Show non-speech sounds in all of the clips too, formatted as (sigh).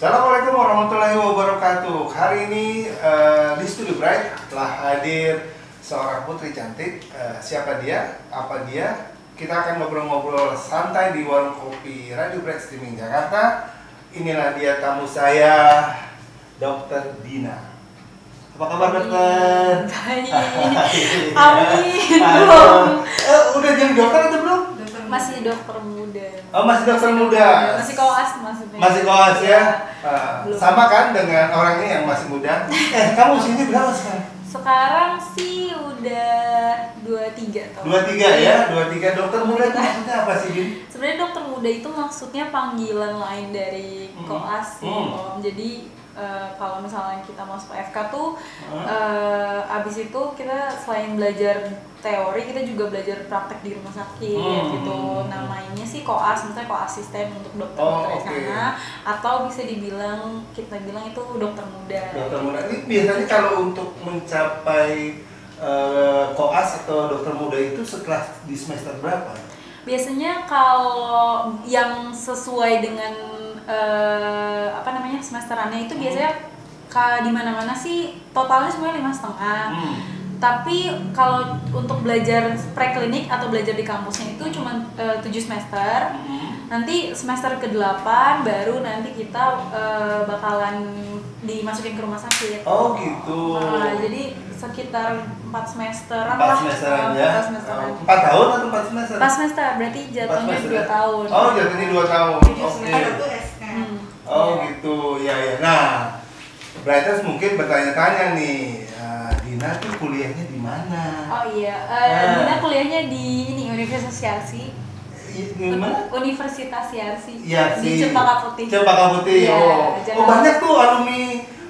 Assalamualaikum warahmatullahi wabarakatuh. Hari ini eh, di Studio Bright telah hadir seorang putri cantik. Eh, siapa dia? Apa dia? Kita akan ngobrol-ngobrol santai di warung kopi Radio Bright Streaming Jakarta. Inilah dia tamu saya, Dr. Dina. Apa kabar dokter? Baik. (laughs) Amin. Halo. Eh, udah jadi dokter atau belum? Masih dokter. Oh masih dokter muda. Masih koas maksudnya. Masih koas ya? Iya. Belum. sama kan dengan orangnya yang masih muda? (laughs) Eh kamu usianya berapa sekarang? Sekarang sih udah 23 tahun. Dua tiga ya, dua tiga dokter muda itu maksudnya apa sih Din? Sebenarnya dokter muda itu maksudnya panggilan lain dari Hmm. koas sih, Hmm. Om. Jadi eh, kalau misalnya kita masuk FK tuh Hmm. eh, abis itu kita selain belajar teori kita juga belajar praktek di rumah sakit Hmm. gitu namanya sih koas misalnya koas asisten untuk dokter Oh, dokter di oke. sana atau bisa dibilang kita bilang itu dokter muda Dokter muda ini biasanya kalau untuk mencapai eh, koas atau dokter muda itu setelah di semester berapa? biasanya kalau yang sesuai dengan eh, apa namanya semesterannya itu Hmm. biasanya ka di mana-mana sih totalnya semuanya lima setengah Hmm. tapi kalau untuk belajar preklinik atau belajar di kampusnya itu cuma eh, tujuh semester Hmm. nanti semester ke-8 baru nanti kita eh, bakalan dimasukin ke rumah sakit Oh gitu. Nah, jadi sekitar 4 semesteran Empat lah. semesteran Eh, ya? empat semesteran. Oh, Empat tahun atau empat semester? 4 semester berarti Empat jatuhnya semester 2 ya? tahun. Oh jatuhnya dua tahun. Tujuh Oke. semester. Hmm. Oh Iya. gitu, ya ya. Nah, Brighters mungkin bertanya-tanya nih, eh, Dina tuh kuliahnya di mana? Oh iya, eh, Ah. Dina kuliahnya di ini Universitas Yarsi. I- Di mana? Universitas Yarsi. Iya Di. Cempaka Putih. Cempaka Putih. Iya, oh. Oh banyak tuh alumni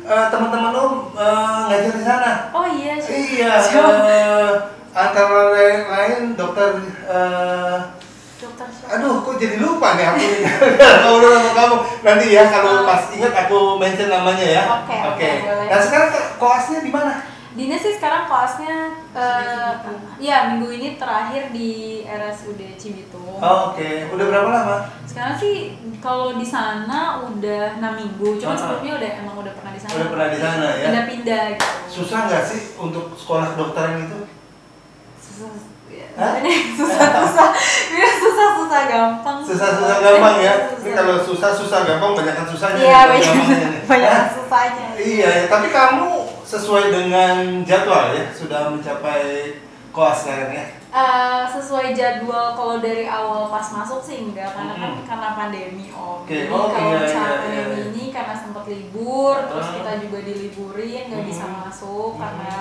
eh, teman-teman lo eh, ngajar di sana. Oh iya. Iya. Eh, antara lain, lain dokter. eh, Dokter siapa? aduh, kok jadi lupa nih aku (laughs) ngobrol sama kamu. Nanti ya kalau pas ingat aku mention namanya ya. Oke, oke, boleh. Nah sekarang ko- koasnya di mana? Dina sih sekarang kelasnya eh ya minggu ini terakhir di RSUD Cibitung. Oh, Oke, udah berapa lama? Sekarang sih kalau di sana udah 6 minggu, Ah, cuma ah. sebelumnya udah emang udah pernah di sana. Udah pernah di sana ya? Pindah-pindah gitu. Susah nggak sih untuk sekolah kedokteran itu? Susah. Hah? Ini susah-susah. Ini susah-susah gampang. Susah-susah gampang ya? Ini Susah. kalau susah-susah gampang banyak susahnya. Iya, banyak banyak susahnya. Iya, ya. tapi kamu sesuai dengan jadwal ya, sudah mencapai koas sekarang ya? Eh, sesuai jadwal kalau dari awal pas masuk sih enggak karena kan karena pandemi om. Oke, Jadi oh, kalau iya, misalnya iya, pandemi iya. ini karena sempat libur, terus Ah. kita juga diliburin nggak bisa Mm-mm. masuk Mm-mm. karena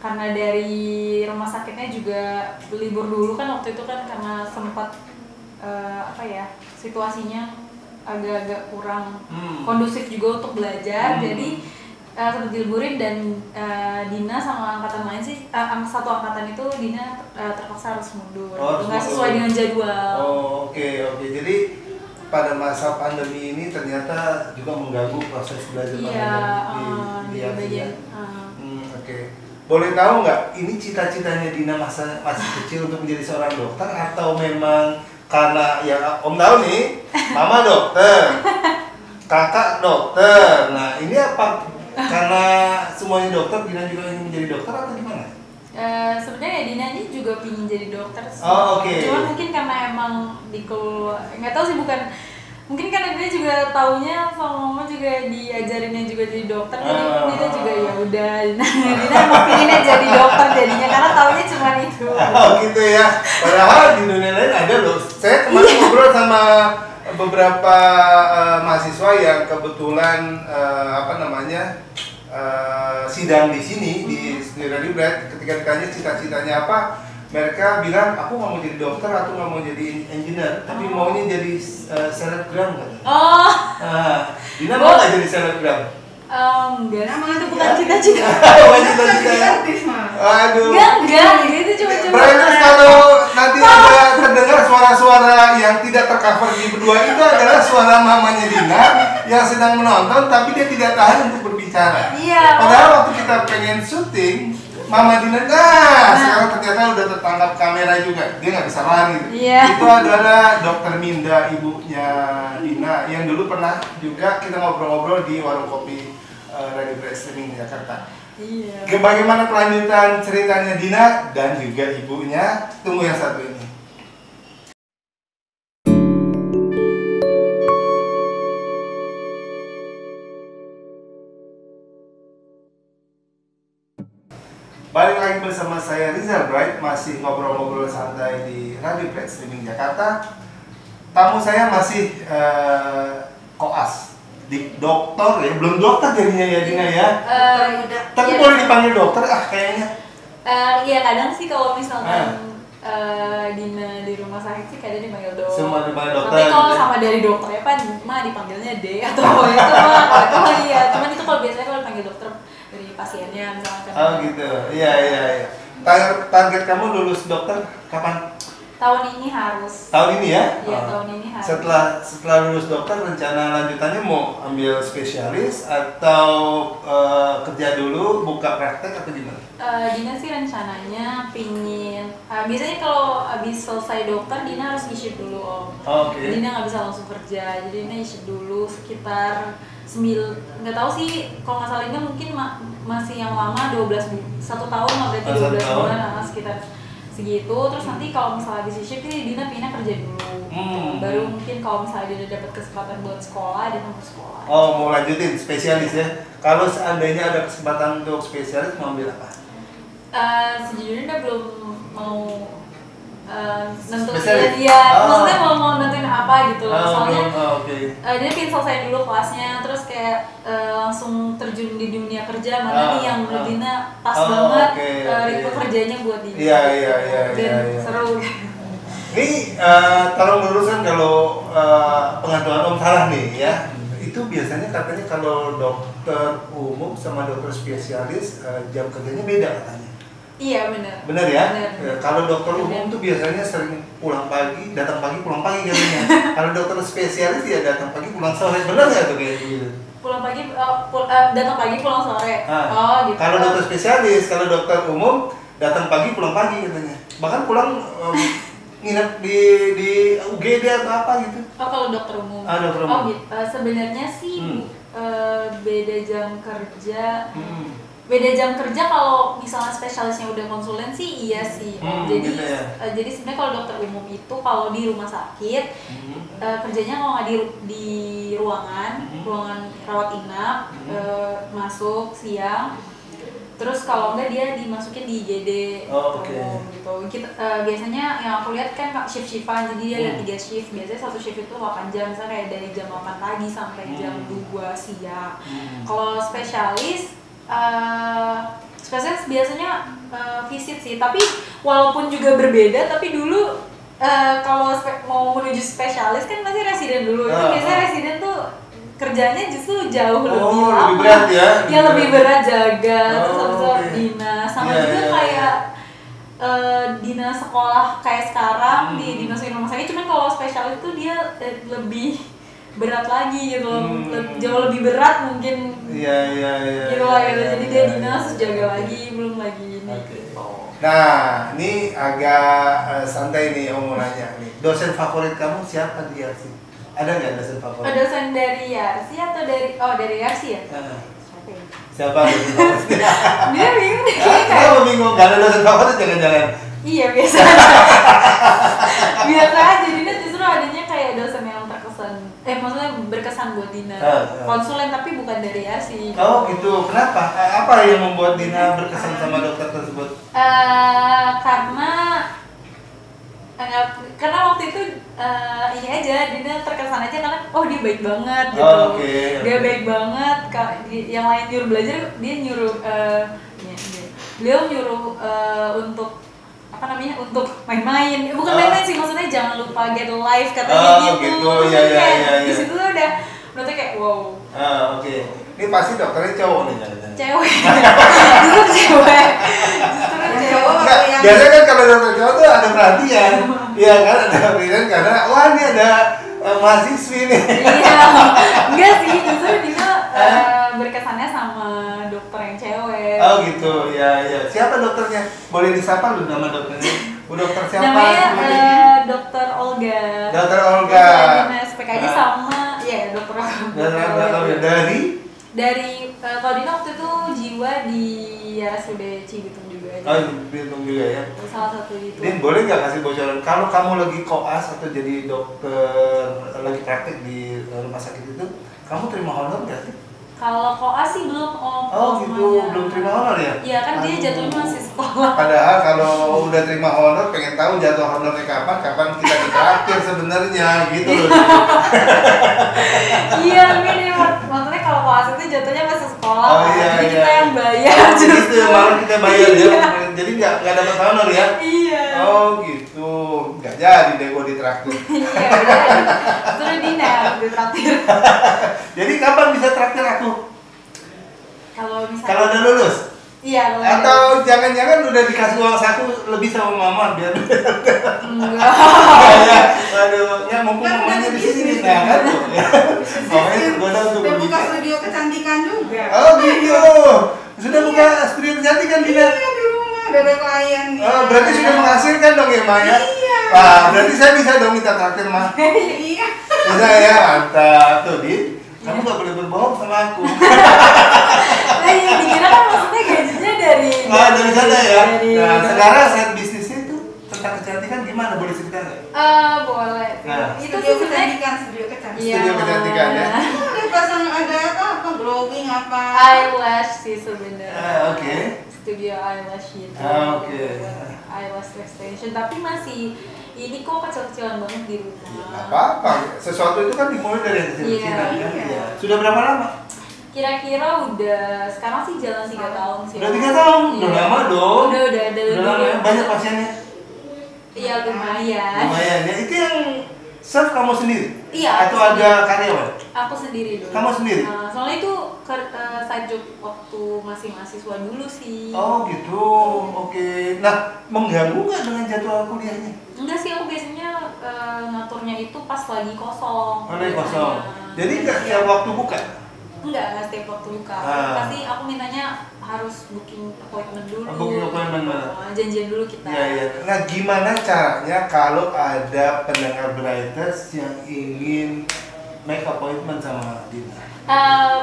karena dari rumah sakitnya juga libur dulu kan waktu itu kan karena sempat eh, apa ya situasinya agak-agak kurang Hmm. kondusif juga untuk belajar Hmm. jadi uh, sempat diliburin dan eh, Dina sama angkatan lain sih eh, ang- satu angkatan itu Dina eh, terpaksa harus mundur Oh, nggak sesuai dengan jadwal Oh, oke, oke. Jadi pada masa pandemi ini ternyata juga mengganggu proses belajar iya di, eh, di, di Yasin ya? bagian eh, Hmm, oke. Boleh tahu nggak ini cita-citanya Dina masa masih kecil untuk menjadi seorang dokter atau memang karena yang Om tahu nih, mama dokter, kakak dokter. Nah ini apa karena semuanya dokter Dina juga ingin menjadi dokter atau gimana? eh, sebenarnya Dina ini juga pingin jadi dokter sih Oh, oke. cuman mungkin karena emang di nggak tahu sih bukan mungkin karena dia juga taunya sama mama juga diajarinnya juga jadi dokter jadi Ah. Dina juga ya udah Dina Dina emang pinginnya jadi dokter jadinya karena taunya cuma itu Oh gitu ya. Padahal di dunia lain ada loh. Saya kemarin ngobrol sama beberapa eh, mahasiswa yang kebetulan eh, apa namanya eh, sidang di sini di di Radio Bright. Ketika ditanya cita-citanya apa, mereka bilang aku nggak mau jadi dokter atau nggak mau jadi engineer, tapi Oh. maunya jadi eh, selebgram katanya. oh Nah, Dina mau nggak jadi selebgram? em, enggak sih, Nama itu bukan (laughs) cita-cita Bukan cita-cita. Aduh. enggak enggak itu cuma cuma Brighters kalau nanti (laughs) ada terdengar suara-suara yang tidak tercover di berdua itu adalah suara mamanya Dina yang sedang menonton tapi dia tidak tahan untuk berbicara. Iya. Padahal waktu kita pengen syuting Mama Dina, nah, sekarang ternyata udah tertangkap kamera juga. Dia nggak bisa lari. Iya. Itu adalah Dokter Minda, ibunya Dina, yang dulu pernah juga kita ngobrol-ngobrol di warung kopi uh, Radio Break Streaming Jakarta. Iya. Ke bagaimana kelanjutan ceritanya Dina dan juga ibunya? Tunggu yang satu ini. Balik lagi bersama saya Rizal Bright masih ngobrol-ngobrol santai di Radio Bright Streaming Jakarta. Tamu saya masih eh, koas di dokter ya, belum dokter jadinya ya Dina ya. Eh, Tapi iya. boleh dipanggil dokter ah kayaknya. Eh, iya kadang sih kalau misalkan eh, Dina di rumah sakit sih kadang dipanggil dok. Semua dipanggil dokter, Tapi kalau gitu ya? sama dari dokternya kan mah dipanggilnya D atau (laughs) itu mah oh iya. Cuman itu kalau biasanya kalau dipanggil dokter pasiennya misalkan. Oh gitu, iya iya iya. Target, target kamu lulus dokter kapan? Tahun ini harus. Tahun ini ya? Iya Oh. tahun ini harus. Setelah setelah lulus dokter rencana lanjutannya mau ambil spesialis atau eh, kerja dulu buka praktek atau gimana? Eh, Dina sih rencananya pingin eh, biasanya kalau habis selesai dokter Dina harus isi dulu om Oke. Dina nggak bisa langsung kerja jadi Dina isi dulu sekitar sembil nggak tahu sih kalau nggak salah ini mungkin ma- masih yang lama 12 bu- satu tahun lah berarti Oh, satu 12 tahun. bulan lah, sekitar segitu terus nanti kalau misalnya habis shift sih Dina pindah kerja dulu Hmm. baru mungkin kalau misalnya Dina dapat kesempatan buat sekolah Dina mau sekolah Oh mau lanjutin spesialis ya? Kalau seandainya ada kesempatan untuk spesialis mau ambil apa? Eh, sejujurnya belum mau eh, nentuin dia, Oh. maksudnya mau mau nentuin apa gitu loh. Oh, Soalnya. Oh, Oke. eh, dia pengen selesai dulu kelasnya, terus kayak eh, langsung terjun di dunia kerja mana Ah, nih yang menurut ah. Dina pas Oh, banget eh, oke. ritme kerjanya buat Dina. Iya, iya, iya, Dan iya, iya. seru. Ini eh, tolong luruskan kalau eh, pengetahuan Om salah nih ya. Itu biasanya katanya kalau dokter umum sama dokter spesialis eh, jam kerjanya beda katanya. Iya benar. Benar ya? Benar. Ya, kalau dokter umum tuh biasanya sering pulang pagi, datang pagi, pulang pagi katanya. (laughs) kalau dokter spesialis ya datang pagi, pulang sore. Benar nggak tuh kayak gitu? Pulang pagi, eh, pul- eh, datang pagi pulang sore. Ah, Oh gitu. Kalau dokter spesialis, kalau dokter umum datang pagi, pulang pagi katanya. Bahkan pulang em, (laughs) nginep di di UGD atau apa gitu. Oh kalau dokter umum. Ah, dokter Oh umum. gitu. Eh, sebenarnya sih Hmm. eh, beda jam kerja. Hmm. Beda jam kerja kalau misalnya spesialisnya udah konsulen sih iya sih. Hmm, jadi gitu ya. eh, jadi sebenarnya kalau dokter umum itu kalau di rumah sakit Hmm. eh, kerjanya kalau nggak di di ruangan, Hmm. ruangan rawat inap Hmm. eh, masuk siang. Terus kalau enggak dia dimasukin di IGD Oh, oke. umum gitu. Kita eh, biasanya yang aku lihat kan shift-shiftan jadi dia ada Hmm. tiga shift. Biasanya satu shift itu 8 jam misalnya kayak dari jam 8 pagi sampai jam Hmm. 2 siang. Hmm. Kalau spesialis, eh spesialis biasanya eh, visit sih, tapi walaupun juga berbeda, tapi dulu eh, kalau mau menuju spesialis kan pasti residen dulu. Itu Ah, biasanya ah. residen tuh kerjanya justru jauh Oh, lebih lebih lama. berat ya? Yang lebih berat jaga, Oh, terus habis itu oke. dinas, sama Iya, juga iya, kayak eh, dinas sekolah kayak sekarang Hmm. di dimasukin rumah sakit. Cuman kalau spesialis tuh dia lebih berat lagi gitu. Hmm. Jauh lebih berat mungkin Iya iya iya. gitu lah iya, gitu iya, jadi iya, dia dinas jaga lagi belum lagi ini Oke. gitu Nah, ini agak eh, santai nih Om mau nanya nih. Dosen favorit kamu siapa di RC? Ada nggak dosen oh, favorit? dosen dari Yarsi atau dari oh dari Yarsi ya Ah, siapa ya Siapa (laughs) dia bingung deh kayak bingung, gak ada dosen favorit jangan-jangan? iya biasa aja (laughs) biasa aja Dina justru adanya kayak dosen terkesan eh maksudnya berkesan buat Dina Ah, ah. konsulen tapi bukan dari Yarsi Oh gitu, kenapa? Eh, Apa yang membuat Dina berkesan sama dokter tersebut? Eh, karena eh, karena waktu itu eh, ini aja Dina terkesan aja karena oh dia baik banget gitu Oh, oke, dia baik banget yang lain nyuruh belajar dia nyuruh ya, dia. beliau nyuruh eh, untuk apa namanya untuk main-main bukan Oh. main-main sih maksudnya jangan lupa get live katanya Oh, gitu, gitu. Iya, iya, kayak iya, di iya. situ tuh udah menurutnya kayak wow Ah, oke. Ini pasti dokternya cowok nih jangan-jangan. (laughs) cewek justru cewek justru cewek biasanya kan kalau dokter cowok tuh ada perhatian. Iya kan, ada perhatian karena wah ini ada eh, mahasiswi nih. iya enggak sih justru Dina eh, berkesannya sama dokter yang cewek Oh gitu, ya ya. Siapa dokternya? Boleh disapa lu nama dokternya? Bu dokter siapa? Namanya eh, Dokter Olga. Dokter Olga. Di SPKJ Nah. sama ya Dokter Dokter Olga dari Dari eh, kalau Dina waktu itu jiwa di RSUD Cibitung juga. Oh, Bitung juga ya. Salah satu itu. Din, boleh nggak kasih bocoran? Kalau kamu lagi koas atau jadi dokter lagi praktek di rumah sakit itu, kamu terima honor nggak sih? Kalau koas sih belum om. Oh gitu, belum terima honor ya? Iya kan dia Aduh. jatuhnya masih sekolah. Padahal kalau udah terima honor, pengen tahu jatuh honornya kapan, kapan kita ditraktir sebenarnya gitu loh. (laughs) iya, tapi koas itu jatuhnya masih sekolah. Oh, iya, jadi iya. kita yang bayar. Oh, gitu, malah kita bayar ya. Iya. Jadi nggak nggak dapat honor ya? Iya. Oh gitu, nggak jadi deh gua ditraktir. (laughs) Iya, yang harus ditraktir. (laughs) Jadi kapan bisa traktir aku? Kalau misalnya Kalau udah lulus? Iya, kalau Atau jangan-jangan udah dikasih uang saku lebih sama mama biar enggak. (laughs) ya, aduh, ya mumpung Kan mamanya di sini bisnis. nah kan. Ya. Mamanya tergoda untuk Udah buka studio kecantikan juga. Oh gitu. Sudah buka studio kecantikan Dina. Iya di rumah udah ada klien. Oh, berarti sudah menghasilkan dong ya Maya? Iya. Wah, berarti saya bisa dong minta traktir mah. (laughs) Iya. Bisa ya, mantap tuh Din. Kamu gak boleh berbohong sama aku. (laughs) Nah, iya dikira kan maksudnya gajinya dari Nah, dari sana ya. dari- Nah, sekarang set bisnisnya itu tentang kecantikan gimana? Boleh cerita nggak? Eh, boleh. Nah. Itu Studio kecantikan, studio kecantikan. Iya. Studio kecantikan ya. Ada pasang ada apa, apa glowing apa? eyelash sih sebenarnya. Ah, oke. Studio eyelash gitu. Ah, oke. Eyelash extension tapi masih ini kok kecil-kecilan banget di rumah. Ya, nggak apa-apa. Sesuatu itu kan dimulai dari yang kecil-kecilan Iya, kan. iya. Iya. Sudah berapa lama? Kira-kira udah sekarang sih jalan tiga tahun sih. Udah tiga tahun? Udah Iya. lama dong. Udah udah ada Udah lama ya? Banyak pasiennya? Iya lumayan. Lumayan ya. Itu yang serve kamu sendiri? Iya, Atau ada karyawan? Aku sendiri dulu. Kamu sendiri? Nah, soalnya itu eh, side job waktu masih mahasiswa dulu sih. Oh gitu, oke. Nah, mengganggu nggak dengan jadwal kuliahnya? Enggak sih, aku biasanya eh, ngaturnya itu pas lagi kosong. Oh, lagi kosong. Jadi nggak tiap waktu buka? Enggak, enggak setiap waktu buka. Pasti aku mintanya harus booking appointment dulu. Oh, booking appointment mana? Oh, janjian dulu kita. Iya, iya. Nah, gimana caranya kalau ada pendengar Brighters yang ingin make appointment sama Dina? Eh,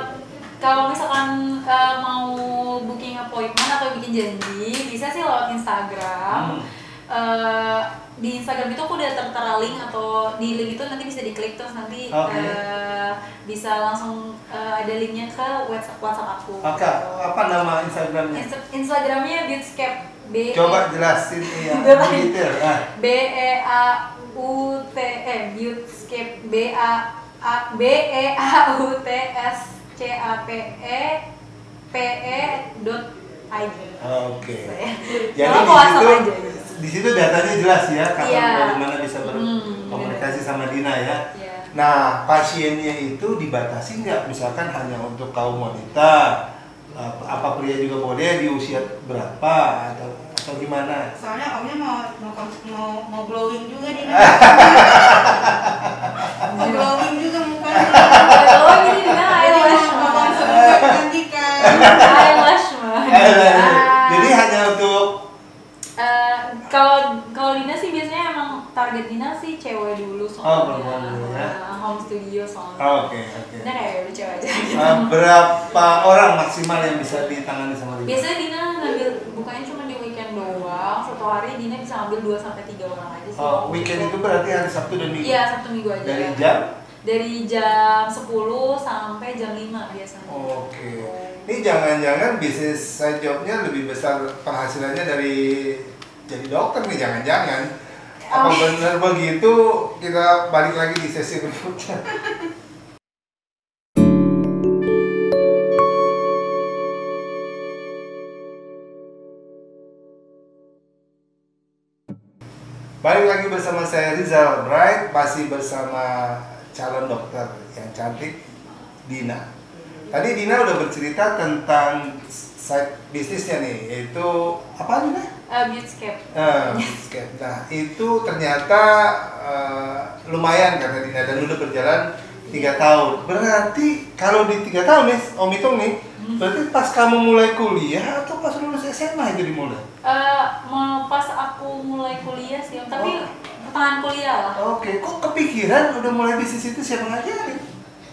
kalau misalkan eh, mau booking appointment atau bikin janji, bisa sih lewat Instagram. Hmm. Eh, di Instagram itu aku udah tertera link atau di link itu nanti bisa diklik terus nanti Oke. eh, bisa langsung eh, ada linknya ke WhatsApp, WhatsApp aku. Oke, apa nama Instagramnya? Insta- Instagramnya Beautscape B Coba jelasin ya, detail. Ah. B E A U T E Beautscape B A A B E A U T S C A P E P E dot ID. Oke. Saya. Jadi di situ aja gitu. Di situ datanya jelas ya kapan Iya. bagaimana bisa Hmm, berkomunikasi sama Dina ya. Iya. Nah, pasiennya itu dibatasi nggak? Misalkan hanya untuk kaum wanita, apa pria juga boleh di usia berapa atau atau gimana? Soalnya omnya mau mau mau, mau glowing juga nih. (laughs) mau glowing juga mukanya. Oh gini Dina Jadi eyelash mau mau mah. konsum kecantikan. Eyelash mah. Jadi hanya untuk Eh, kalau kalau Dina sih biasanya emang target Dina sih cewek dulu soalnya. Oh, perempuan dulu ya. Eh, home studio soalnya. Oke, oke. Dina kayak udah cewek aja gitu. Eh, berapa orang maksimal yang bisa ditangani sama Dina? Biasanya Dina ngambil bukanya cuma di weekend doang. Satu hari Dina bisa ambil 2 sampai 3 orang aja sih. Oh, weekend itu berarti hari Sabtu dan Minggu. Iya, Sabtu Minggu aja. Dari jam? Dari jam 10 sampai jam 5 biasanya. Oke. Ini jangan-jangan bisnis side jobnya lebih besar penghasilannya dari jadi dokter nih, jangan-jangan. Apa benar begitu? Kita balik lagi di sesi berikutnya. Balik lagi bersama saya Rizal Bright, masih bersama calon dokter yang cantik Dina. Tadi Dina udah bercerita tentang side bisnisnya nih, yaitu apa Dina? Eh, Beautscape. Eh, Beatscape. Nah itu ternyata eh, lumayan kata Dina dan udah berjalan tiga tahun. Berarti kalau di tiga tahun nih, Om hitung nih, Berarti pas kamu mulai kuliah atau pas lulus SMA itu dimulai? Eh, mau pas aku mulai kuliah sih, tapi Oh. pertengahan kuliah lah. Oke, kok kepikiran udah mulai bisnis itu siapa ngajarin?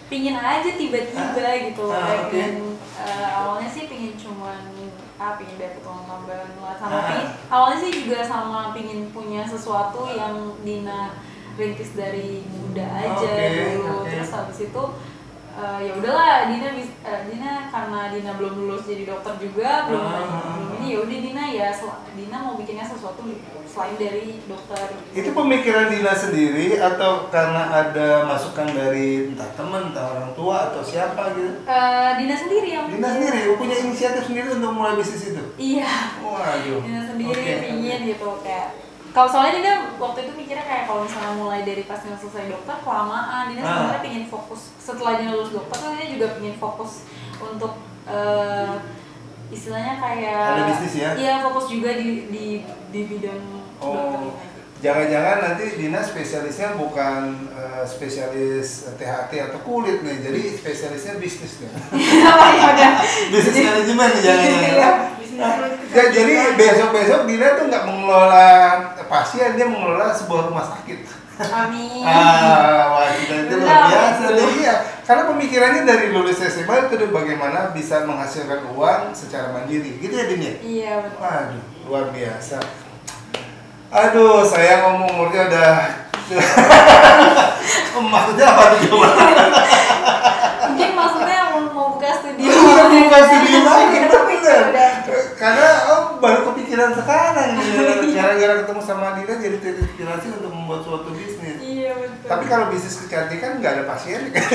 Pingin aja tiba-tiba gitu. Ah, kayak oke. pingin, eh, awalnya sih pingin cuman ah pingin dapet uang tambahan lah sama Ah. pingin, awalnya sih juga sama pingin punya sesuatu yang Dina rintis dari muda aja Oke, dulu oke. terus habis itu eh, ya udahlah Dina bis- eh, Dina karena Dina belum lulus jadi dokter juga belum Ah. belum ini ya udah Dina ya Dina mau bikinnya sesuatu selain dari dokter Itu pemikiran Dina sendiri atau karena ada masukan dari entah teman, entah orang tua atau siapa gitu? Eh, Dina sendiri yang Dina sendiri punya inisiatif sendiri untuk mulai bisnis itu. iya Waduh. Dina sendiri Oke, pingin oke. gitu kayak kalau soalnya Dina waktu itu mikirnya kayak kalau misalnya mulai dari pas Dina selesai dokter kelamaan Dina Ah. sebenarnya pingin fokus setelah Dina lulus dokter tuh Dina juga pingin fokus untuk eh, istilahnya kayak Ada bisnis ya? iya fokus juga di di di bidang dokter Oh, jangan-jangan nanti Dina spesialisnya bukan eh, spesialis THT atau kulit nih, jadi spesialisnya bisnis nih. Apa ya bisnis manajemen nih Iya. jangan-jangan. Ya, jadi besok-besok Dina tuh nggak mengelola pasien, dia mengelola sebuah rumah sakit. Amin. (laughs) Ah, wah kita itu luar biasa deh iya. Karena pemikirannya dari lulus SMA itu bagaimana bisa menghasilkan uang secara mandiri, gitu ya Din ya? Iya betul. Waduh, luar biasa. Aduh, saya ngomong umurnya udah (laughs) Maksudnya apa coba? Mungkin maksudnya mau, mau buka studio. Iya, buka studio lagi, Iya, bener. Karena baru kepikiran sekarang (laughs) nih. Gara-gara ketemu sama Dina jadi terinspirasi untuk membuat suatu bisnis. Iya betul. Tapi kalau bisnis kecantikan nggak ada pasien kan? (laughs)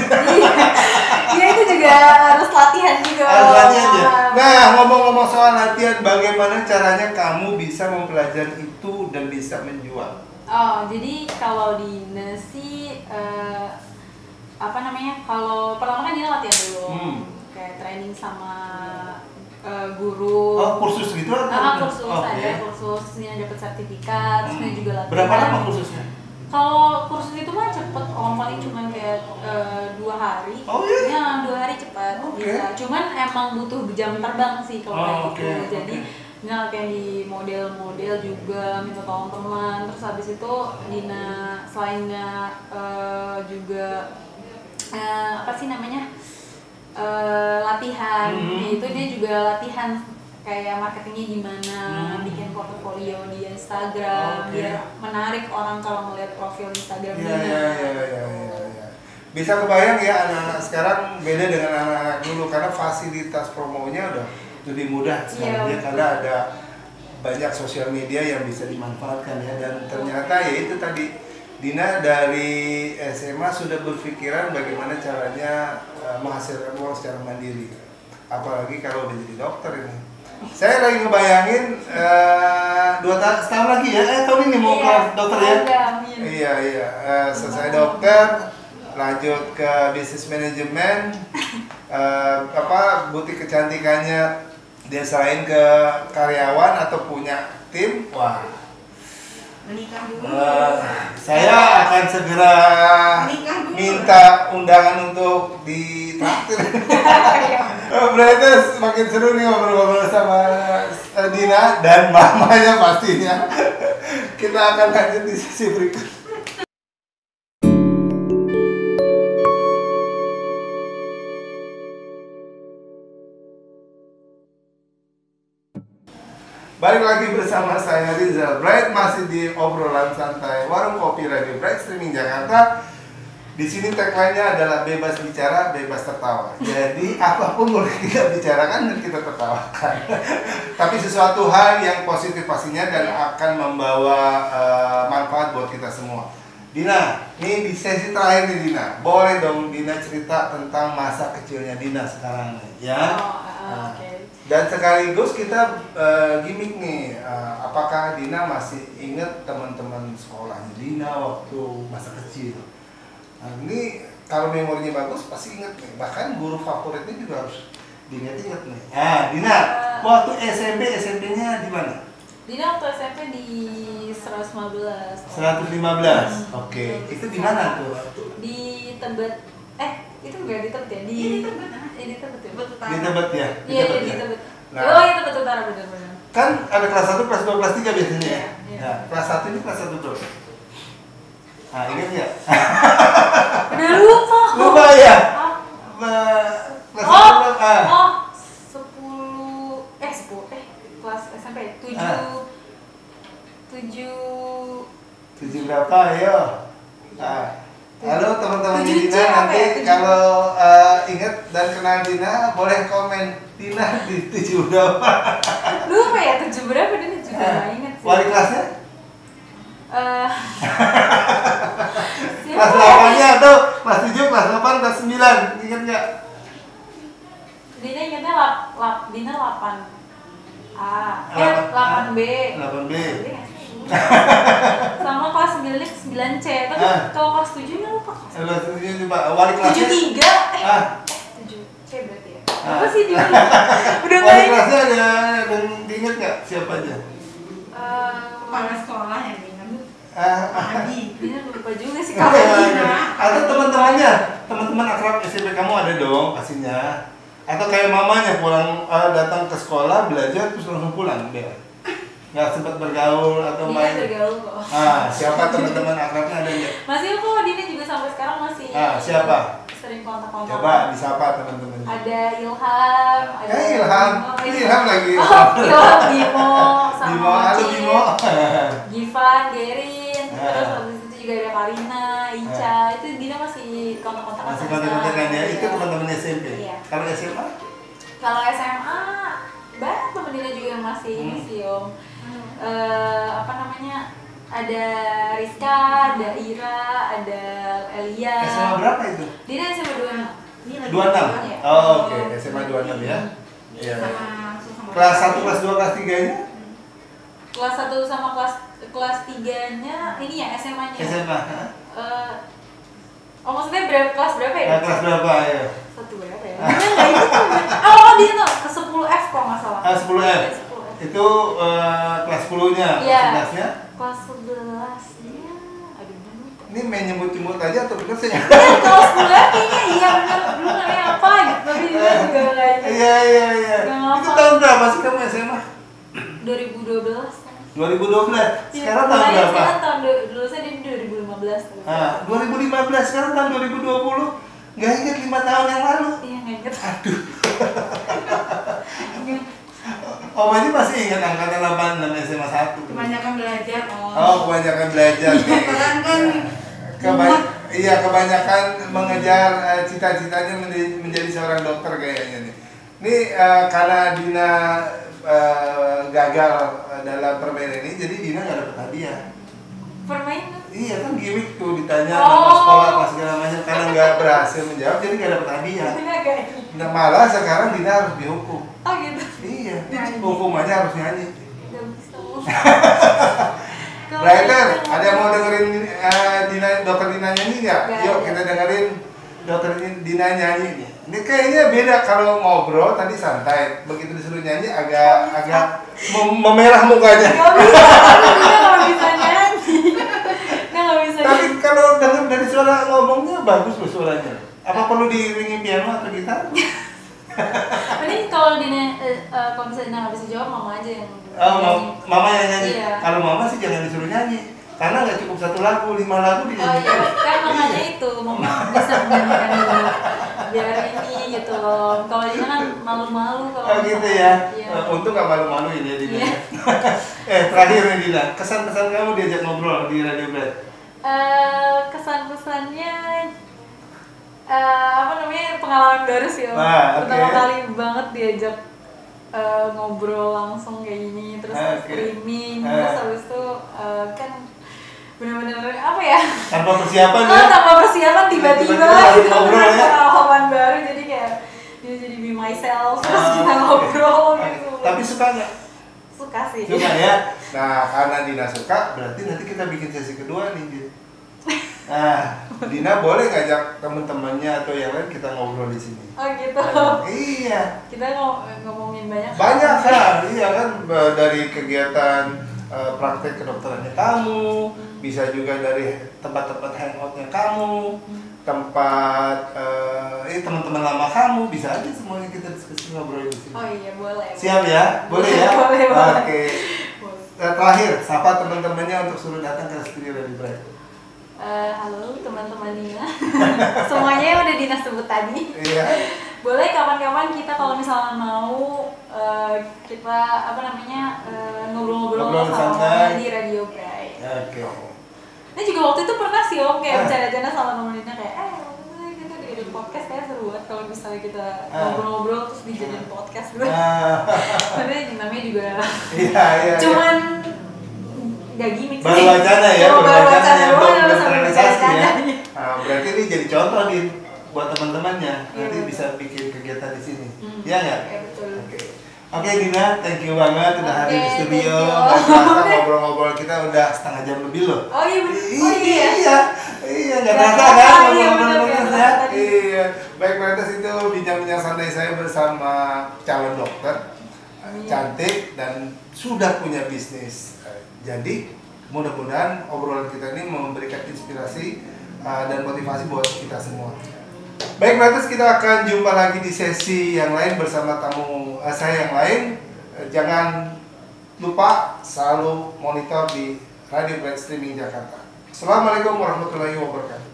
Iya. Itu juga harus latihan juga. Harus latihan aja. Nah, ngomong-ngomong soal latihan, bagaimana caranya kamu bisa mempelajari itu dan bisa menjual? Oh, jadi kalau di nasi eh, apa namanya? Kalau pertama kan dia latihan dulu. Hmm. Kayak training sama eh, guru. Oh, kursus gitu atau? Ah, kursus Oke. ada kursus dapat sertifikat, Hmm. juga latihan. Berapa lama kursusnya? Kalau kursus itu mah cepet, om paling cuma kayak eh, dua hari. Oh, iya? Ya, dua hari cepat Oke. bisa. Cuman emang butuh jam terbang sih kalau Oh, kayak gitu. oke. Jadi Dina latihan di model-model juga, minta tolong teman. Terus habis itu Dina selainnya eh, juga eh, apa sih namanya eh, latihan. Hmm. Ya, itu dia juga latihan kayak marketingnya gimana, Hmm. bikin portofolio di Instagram, Oke. biar menarik orang kalau melihat profil Instagram Iya, Dina. iya, iya, iya, iya, iya. Bisa kebayang ya anak-anak sekarang beda dengan anak-anak dulu karena fasilitas promonya udah lebih mudah sekarang Iya, ya betul. karena ada banyak sosial media yang bisa dimanfaatkan ya dan ternyata ya itu tadi Dina dari SMA sudah berpikiran bagaimana caranya eh, menghasilkan uang secara mandiri. Apalagi kalau udah jadi dokter ini. Saya lagi ngebayangin eh, dua tahun setahun lagi ya? Eh tahun ini mau Iya, kelas dokter ya. Iya iya, Eh, selesai dokter, lanjut ke bisnis manajemen, eh, apa butik kecantikannya dia serahin ke karyawan atau punya tim, wah. Menikah dulu eh, saya akan segera dulu. minta undangan untuk ditraktir. (laughs) Eh, Berarti semakin seru nih ngobrol-ngobrol sama eh, Dina dan mamanya pastinya. (laughs) Kita akan lanjut di sesi berikut. Balik lagi bersama saya Rizal Bright masih di obrolan santai warung kopi Radio Bright Streaming Jakarta. Di sini tagline-nya adalah bebas bicara, bebas tertawa. Jadi (laughs) apa pun boleh kita bicarakan dan kita tertawakan. (laughs) Tapi sesuatu hal yang positif pastinya dan akan membawa eh, manfaat buat kita semua. Dina, ini di sesi terakhir nih Dina. Boleh dong Dina cerita tentang masa kecilnya Dina sekarang nih, ya? Oh, ah, Nah, oke. Dan sekaligus kita eh, gimmick nih, eh, apakah Dina masih inget teman-teman sekolahnya Dina waktu masa kecil? Nah, ini kalau memorinya bagus pasti inget nih. Bahkan guru favoritnya juga harus diinget-inget nih. Ah, Dina, waktu SMP SMP-nya di mana? Dina waktu SMP di 115. 115. Oke, itu di mana tuh? Di Tebet. Itu enggak di Tebet ya di Iya, di Tebet, ah. Iya, di Tebet ya Tebet utara. Di Tebet ya? Di iya iya Tebet ya? Tebet Nah. oh iya Tebet utara benar-benar Kan ada kelas 1, kelas 2, kelas 3 biasanya ya? Iya, iya. Nah, kelas 1 ini kelas 1 bro. Nah, ingat nggak? udah lupa Lupa ya? Ah, Nah, kelas oh 1 bro. Ah. oh sepuluh eh sepuluh eh kelas SMP Ah. tujuh tujuh Tujuh berapa ayo? Nah, halo teman-teman Tujuh Dina apa nanti ya? Tujuh. kalau eh, ingat dan kenal Dina boleh komen Dina di tujuh berapa? lupa ya tujuh berapa dia juga nggak inget sih Wali kelasnya? Eh, (laughs) Kelas ya? 8 nya atau kelas 7, kelas 8, kelas 9 Ingat nggak? Dina ingetnya lap, lap, Dina 8 A, eh Delapan- 8 B 8B (laughs) Sama kelas 9 nya 9 C Tapi Ah. kalau kelas 7 nya lupa kelas Kelas 7 coba wali kelasnya 7 3 Eh, Ah, 7 C berarti ya Ah. Apa sih dia? (laughs) Udah wali kelasnya ada yang diingat nggak siapa aja? Eh, Kepala sekolah Ah, Pak Haji. Dina lupa juga sih (laughs) kalau atau teman-temannya, teman-teman akrab SMP kamu ada dong pastinya. Atau kayak mamanya pulang eh, datang ke sekolah belajar terus langsung pulang dia. Nggak sempat bergaul atau Iya main. bergaul kok Ah, siapa teman-teman akrabnya ada nggak? Masih kok Dina juga sampai sekarang masih Ah, siapa? Sering kontak-kontak Coba disapa teman-teman. Ada Ilham ada Eh, Ilham. Bimo, Ini Ilham lagi. Oh, Ilham Bimo (laughs) sama Bimo, halo Bimo. Givan, Gerin, Ah. terus habis itu juga ada Karina, Ica, itu Dina masih kontak-kontak Masih kontak-kontakan ya. Itu teman-teman SMP. Iya. Kalau SMA? Kalau SMA banyak temen Dina juga yang masih ini Hmm. sih Om. Eh, apa namanya? Ada Rizka, ada Ira, ada Elia. SMA berapa itu? Dina SMA 2 Ini lagi 26. Iya. Oh, oke. SMA 26 ya. Iya. sama sama Kelas 1, kelas 2, kelas 3-nya? kelas 1 sama kelas kelas 3-nya ini ya SMA-nya. SMA. Eh, oh maksudnya berapa kelas berapa ya? Nah, kelas berapa ya? Satu berapa ya? Dia nggak inget tuh. Oh, oh dia tuh ke 10 F kok nggak salah. Ah, 10 F. 10 F. Itu eh, kelas 10-nya, Iya. kelas 11-nya. Kelas 11-nya, aduh. Ini main nyebut-nyebut aja atau bener sih? Iya, kelas 10 F kayaknya iya bener. Dulu namanya apa gitu, tapi dia juga nggak inget. Iya, iya, iya. Nggak Itu tahun berapa sih kamu SMA? 2012 kan. 2012. Sekarang Iya, tahun berapa? Sekarang tahun du- dulu saya di 2015 tuh. Ah, 2015, sekarang tahun 2020. Nggak ingat 5 tahun yang lalu. Iya nggak inget. Aduh. (laughs) Om aja masih ingat angkatan 86 SMA 1. kebanyakan belajar oh, Oh, kebanyakan belajar. Kalian kan Keba- iya, kebanyakan mengejar eh, cita-citanya menjadi, menjadi seorang dokter kayaknya nih. Ini eh, karena Dina eh, gagal dalam permainan ini, jadi Dina nggak dapet hadiah. Permainan. Iya kan gimmick tuh ditanya Oh. nama sekolah apa segala macam karena nggak berhasil menjawab jadi nggak dapet hadiah. Nah, malah sekarang Dina harus dihukum. Oh gitu. Iya, Nyanyi. hukumannya harus nyanyi. Brighter, (laughs) ada yang mau dengerin eh, Dina, dokter Dina nyanyi nggak? Yuk kita dengerin dokter Dina nyanyi nih. Ini kayaknya beda kalau ngobrol tadi santai, begitu disuruh nyanyi agak agak mem- memerah mukanya. Gak bisa, dia gak bisa nyanyi. Dia gak bisa Tapi kalau dengar dari suara ngomongnya bagus loh suaranya. Apa perlu diiringi piano atau gitar? (laughs) Mending kalau Dina, eh, kalau misalnya Dina gak bisa jawab, mama aja yang Oh, nyanyi. ma- mama yang nyanyi. Iya. Kalau mama sih jangan disuruh nyanyi. Karena nggak cukup satu lagu, lima lagu Oh dinyanyikan. iya, kan mamanya Iya. itu, mama bisa menyanyikan dulu Biar ini gitu loh Kalau Dina kan malu-malu kalau Oh gitu ya. Iya Eh, Untung gak malu-malu ini ya Dina. Iya. (laughs) eh terakhir nih Dina, kesan-kesan kamu diajak ngobrol di Radio Blad. Eh, Kesan-kesannya eh, apa namanya pengalaman baru sih om Wah, oke. pertama kali banget diajak eh, ngobrol langsung kayak gini terus Ah, oke. streaming Ah. terus habis itu eh, kan benar-benar apa ya Tanpa persiapan (laughs) ya. oh, tanpa persiapan tiba-tiba gitu bener ya. pengalaman baru jadi kayak dia jadi be myself terus Ah, kita ngobrol Ah, gitu Tapi suka nggak? suka sih Suka ya. (laughs) Nah karena Dina suka, berarti nanti kita bikin sesi kedua nih. (laughs) Nah, Dina boleh ngajak temen-temennya atau yang lain kita ngobrol di sini. oh gitu Nah, iya. kita ngom- ngomongin banyak banyak kan iya kan dari kegiatan eh, praktek kedokterannya kamu bisa juga dari tempat-tempat hangoutnya kamu tempat eh ini teman-teman lama kamu bisa aja semuanya kita diskusi ngobrol di sini. Oh iya boleh. Siap ya? Boleh ya? Boleh, boleh. Oke. Boleh. Eh, Terakhir, sapa teman-temannya untuk suruh datang ke studio dari Bright. Eh, halo teman-teman Dina. (laughs) Semuanya udah Dina sebut tadi. Iya. (laughs) Boleh kapan-kapan kita kalau misalnya mau eh, kita apa namanya eh, ngobrol-ngobrol Ngobrol sama di Radio Bright. Oke. Ini juga waktu itu pernah sih om kayak Ah. bercanda-canda sama temen Dina kayak eh kita di podcast kayak seru banget kalau misalnya kita Ah. ngobrol-ngobrol terus dijadiin podcast (laughs) dulu. Sebenarnya namanya juga iya iya. cuman nggak gimmick baru wacana ya, Cuma baru wacana ya, doang sama ya. bercanda. Nah, berarti ini jadi contoh di buat teman-temannya Iya, nanti betul. bisa bikin kegiatan di sini. Hmm. Iya nggak? Iya, betul. Oke. Oke Dina, thank you banget udah Oke, hadir di studio. (laughs) ngobrol-ngobrol kita udah setengah jam lebih loh. Oh iya, oh iya. Iya, iya nggak terasa kan iya, ngobrol-ngobrol ya. Iya. Baik, Meretas itu bincang-bincang santai saya bersama calon dokter Amin. cantik dan sudah punya bisnis. Jadi mudah-mudahan obrolan kita ini memberikan inspirasi uh, dan motivasi buat kita semua. Baik, Meretas kita akan jumpa lagi di sesi yang lain bersama tamu uh, saya yang lain. Eh, Jangan lupa selalu monitor di Radio Bright Streaming Jakarta. Assalamualaikum warahmatullahi wabarakatuh.